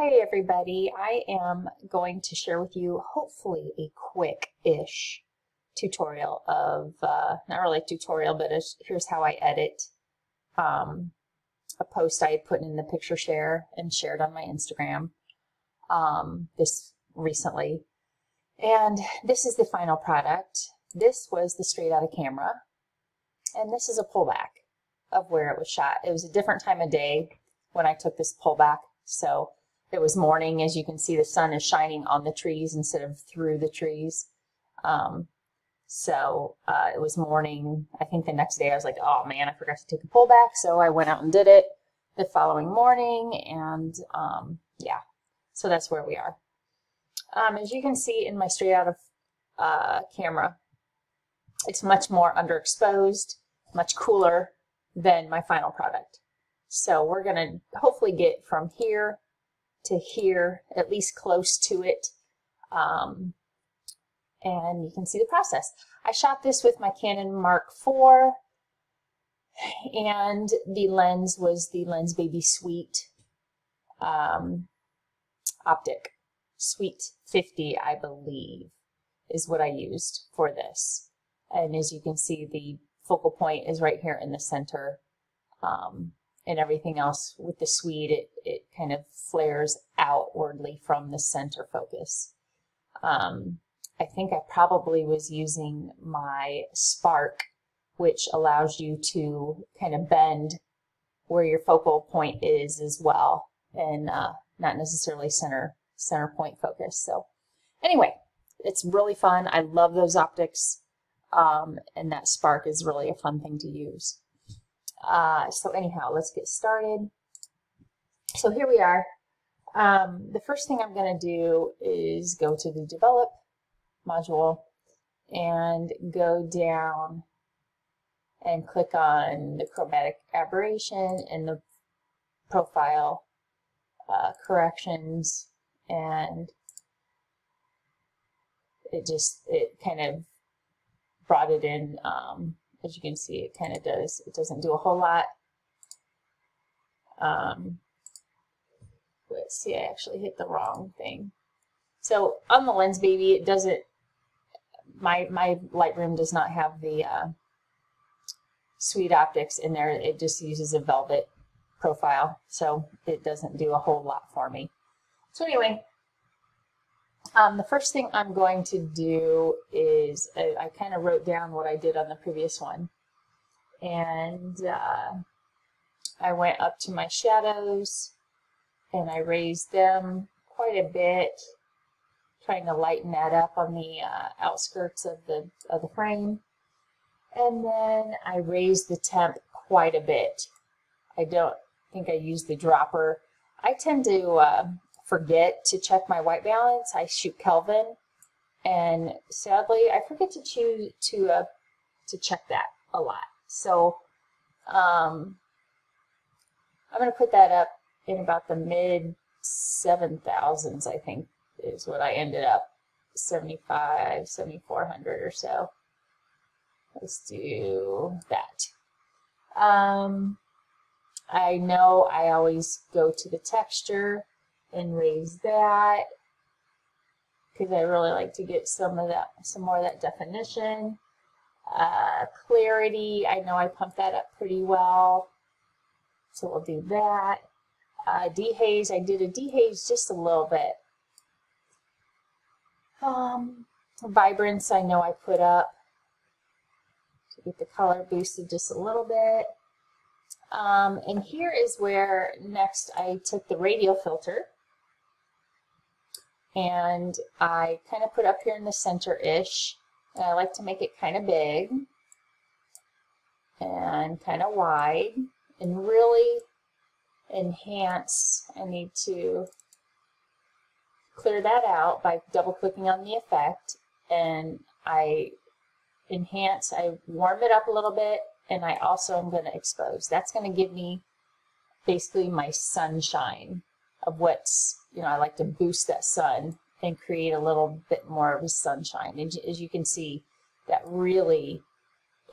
Hi everybody, I am going to share with you hopefully a quick-ish tutorial of, uh, not really a tutorial, but a, here's how I edit um, a post I had put in the picture share and shared on my Instagram um, this recently. And this is the final product. This was the straight out of camera. And this is a pullback of where it was shot. It was a different time of day when I took this pullback. So it was morning. As you can see, the sun is shining on the trees instead of through the trees. Um, so uh, it was morning. I think the next day I was like, oh man, I forgot to take a pullback. So I went out and did it the following morning. And um, yeah, so that's where we are. Um, as you can see in my straight out of uh, camera, it's much more underexposed, much cooler than my final product. So we're going to hopefully get from here to here, at least close to it. Um, and you can see the process. I shot this with my Canon Mark IV and the lens was the Lensbaby Sweet um, optic. Sweet 50, I believe, is what I used for this. And as you can see, the focal point is right here in the center. Um, and everything else with the Sweet, it, it kind of flares outwardly from the center focus. Um, I think I probably was using my Spark, which allows you to kind of bend where your focal point is as well, and uh, not necessarily center center point focus. So anyway, it's really fun. I love those optics, um, and that Spark is really a fun thing to use. Uh, so anyhow, let's get started. So here we are. Um, the first thing I'm going to do is go to the develop module and go down and click on the chromatic aberration and the profile uh, corrections and it just it kind of brought it in um, as you can see, it kind of does. It doesn't do a whole lot. Um, let's see, I actually hit the wrong thing. So on the Lens Baby, it doesn't, my, my Lightroom does not have the uh, Sweet Optics in there. It just uses a Velvet profile, so it doesn't do a whole lot for me. So anyway, um, the first thing I'm going to do is I, I kind of wrote down what I did on the previous one. And uh, I went up to my shadows and I raised them quite a bit, trying to lighten that up on the uh, outskirts of the, of the frame. And then I raised the temp quite a bit. I don't think I used the dropper. I tend to uh, forget to check my white balance. I shoot Kelvin, and sadly, I forget to choose to uh, to check that a lot. So um, I'm going to put that up in about the mid 7,000s, I think is what I ended up, 75, 7,400 or so. Let's do that. Um, I know I always go to the texture and raise that because I really like to get some of that, some more of that definition. Uh, clarity, I know I pumped that up pretty well, so we'll do that. Uh, dehaze, I did a dehaze just a little bit. Um, vibrance, I know I put up to get the color boosted just a little bit. Um, and here is where next I took the radial filter and I kind of put up here in the center-ish. And I like to make it kind of big and kind of wide and really enhance. I need to clear that out by double clicking on the effect and I enhance, I warm it up a little bit and I also am going to expose. That's going to give me basically my sunshine of what's, you know, I like to boost that sun and create a little bit more of a sunshine. And as you can see, that really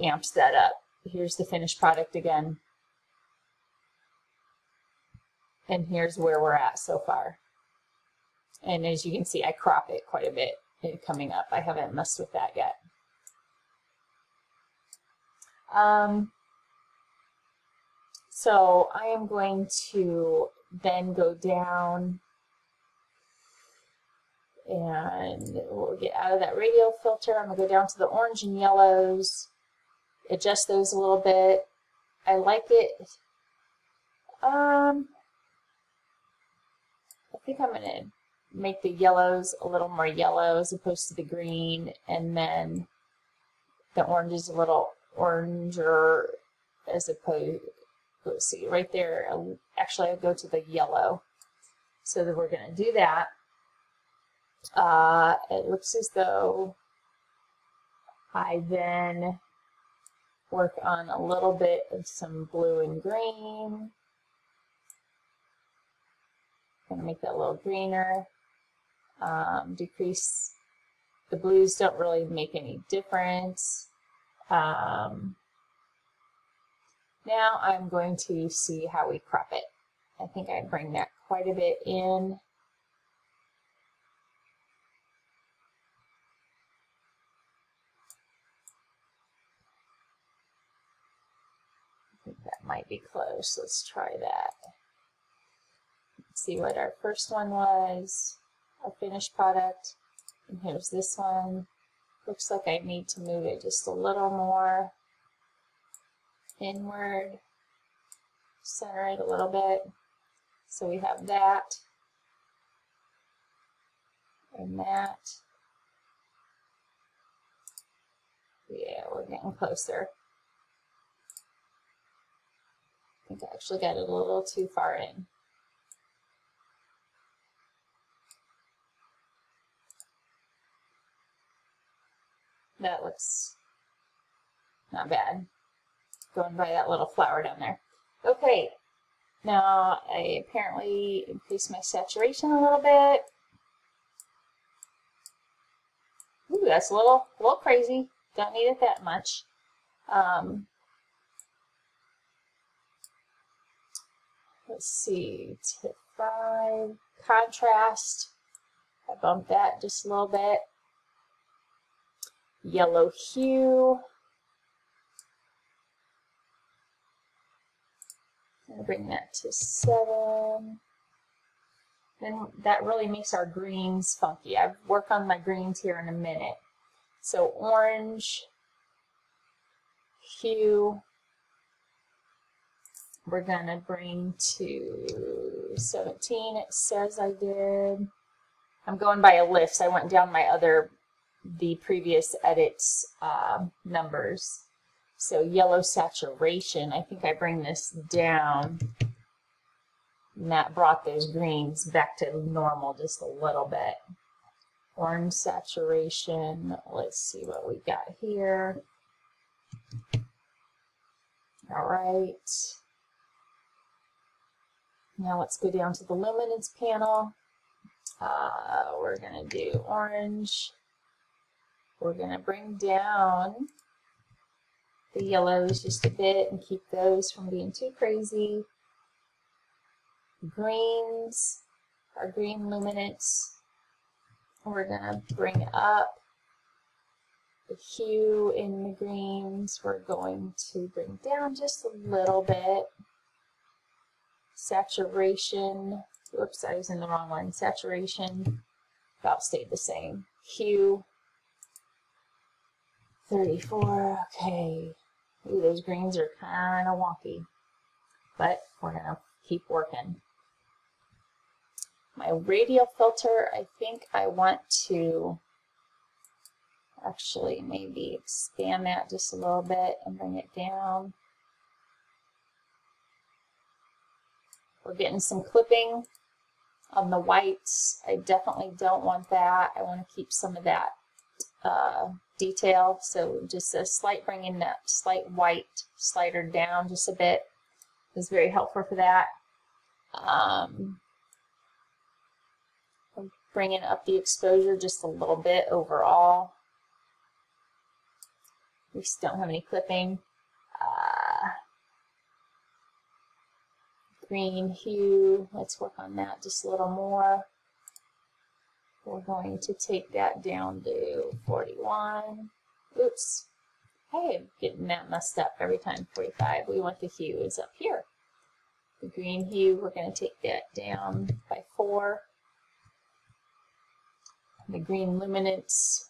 amps that up. Here's the finished product again. And here's where we're at so far. And as you can see, I crop it quite a bit coming up. I haven't messed with that yet. Um, so I am going to then go down and we'll get out of that radial filter. I'm going to go down to the orange and yellows, adjust those a little bit. I like it. Um, I think I'm going to make the yellows a little more yellow as opposed to the green, and then the orange is a little oranger as opposed, let's see, right there, actually I'll go to the yellow. So that we're going to do that. Uh, it looks as though I then work on a little bit of some blue and green. Gonna make that a little greener. Um, decrease the blues don't really make any difference. Um, now I'm going to see how we crop it. I think I bring that quite a bit in. I think that might be close. Let's try that. Let's see what our first one was, our finished product. And here's this one. Looks like I need to move it just a little more inward, center it a little bit. So we have that and that. Yeah, we're getting closer. I think I actually got it a little too far in. That looks not bad. Going by that little flower down there. Okay, now I apparently increased my saturation a little bit. Ooh, that's a little, a little crazy. Don't need it that much. Um, let's see, tip five, contrast. I bumped that just a little bit. Yellow hue. Gonna bring that to seven. Then that really makes our greens funky. I work on my greens here in a minute. So orange, hue, we're to bring to 17. It says I did. I'm going by a list. I went down my other, the previous edits uh, numbers. So yellow saturation, I think I bring this down. And that brought those greens back to normal just a little bit. Orange saturation, let's see what we got here. All right. Now let's go down to the luminance panel. Uh, we're going to do orange. We're going to bring down the yellows just a bit and keep those from being too crazy. Greens, our green luminance. We're to bring up the hue in the greens. We're going to bring down just a little bit saturation, whoops, I was in the wrong one, saturation about stayed the same. Hue, 34, okay. Ooh, those greens are kind of wonky, but we're going to keep working. My radial filter, I think I want to actually maybe expand that just a little bit and bring it down. We're getting some clipping on the whites. I definitely don't want that. I want to keep some of that uh, detail. So just a slight bringing that slight white slider down just a bit is very helpful for that. Um, bringing up the exposure just a little bit overall. We still don't have any clipping. green hue. Let's work on that just a little more. We're going to take that down to 41. Oops. Hey, I'm getting that messed up every time. 45. We want the hue is up here. The green hue, we're going to take that down by 4. The green luminance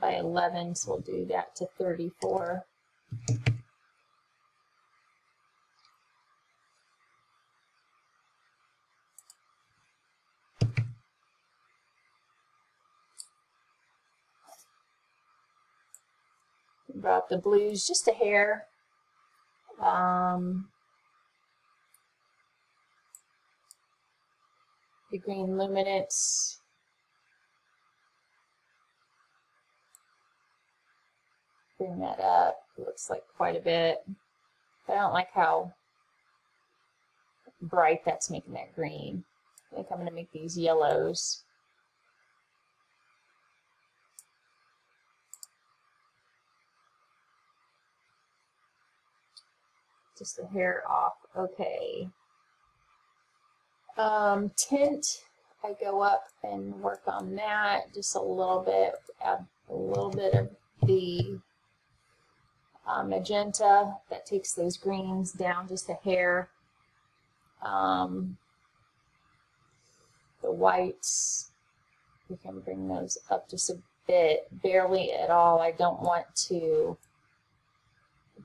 by 11, so we'll do that to 34. Brought the blues just a hair. Um, the green luminance. Bring that up. looks like quite a bit. I don't like how bright that's making that green. I think I'm going to make these yellows. Just a hair off. Okay. Um, tint, I go up and work on that just a little bit, add a little bit of the uh, magenta that takes those greens down just a hair. Um, the whites, we can bring those up just a bit, barely at all. I don't want to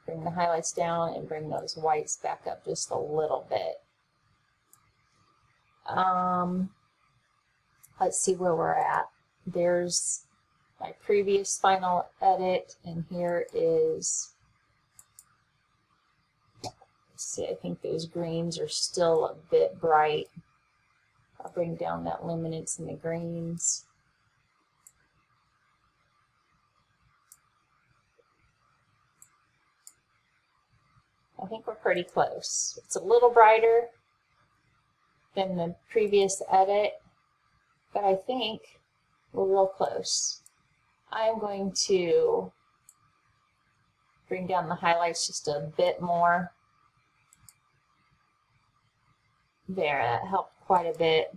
bring the highlights down and bring those whites back up just a little bit. Um, let's see where we're at. There's my previous final edit, and here is, see, I think those greens are still a bit bright. I'll bring down that luminance in the greens. I think we're pretty close. It's a little brighter than the previous edit, but I think we're real close. I'm going to bring down the highlights just a bit more. There, that helped quite a bit.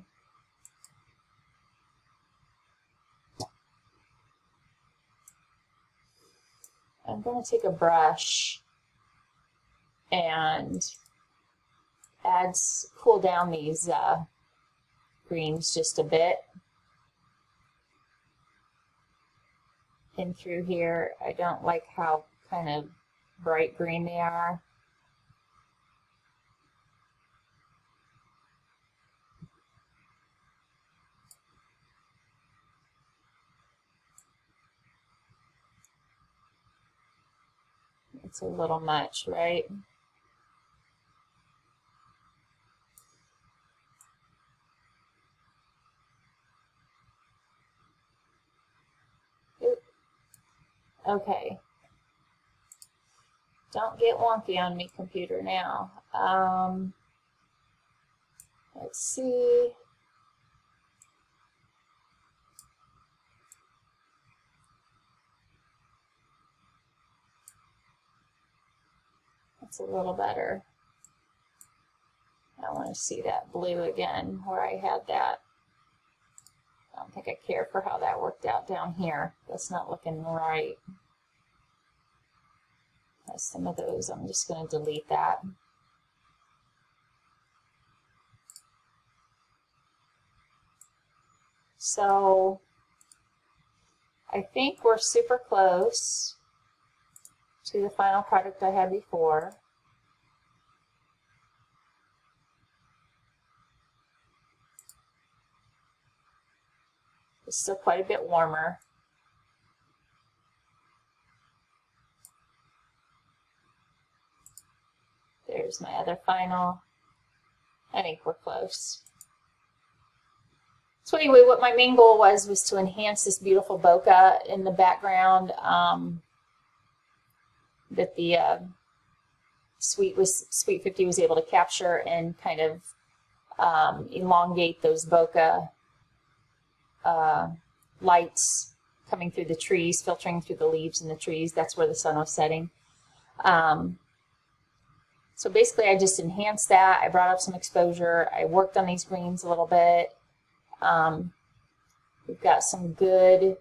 I'm going to take a brush and add, cool down these uh, greens just a bit. In through here, I don't like how kind of bright green they are. It's a little much, right? Okay. Don't get wonky on me, computer, now. Um, let's see. That's a little better. I want to see that blue again where I had that. I don't think I care for how that worked out down here. That's not looking right. That's some of those. I'm just going to delete that. So I think we're super close to the final product I had before. It's still quite a bit warmer. There's my other final. I think we're close. So anyway, what my main goal was was to enhance this beautiful bokeh in the background um, that the uh, Sweet was Sweet 50 was able to capture and kind of um, elongate those bokeh uh, lights coming through the trees, filtering through the leaves in the trees. That's where the sun was setting. Um, So basically I just enhanced that. I brought up some exposure. I worked on these greens a little bit. Um, we've got some good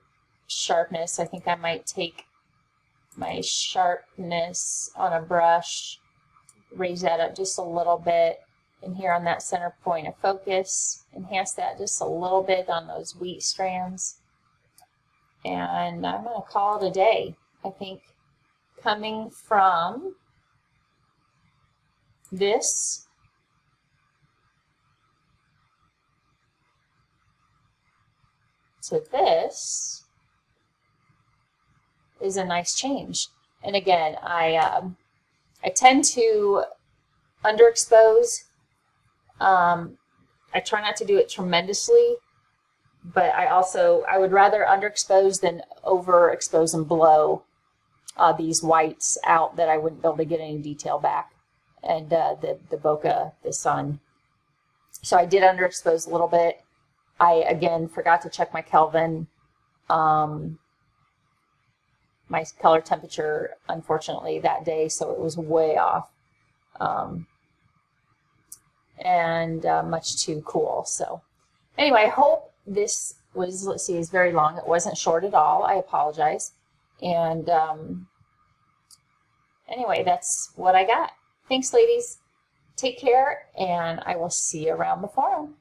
sharpness. I think I might take my sharpness on a brush, raise that up just a little bit. And here on that center point of focus, enhance that just a little bit on those wheat strands. And I'm going to call it a day. I think coming from this to this is a nice change. And again, I um, I tend to underexpose. Um, I try not to do it tremendously, but I also I would rather underexpose than overexpose and blow uh, these whites out that I wouldn't be able to get any detail back and uh, the, the bokeh, the sun. So I did underexpose a little bit. I, again, forgot to check my Kelvin. Um, my color temperature, unfortunately, that day, so it was way off. Um, and uh, much too cool. So anyway, I hope this was, let's see, is very long. It wasn't short at all. I apologize. And um, anyway, that's what I got. Thanks, ladies. Take care, and I will see you around the forum.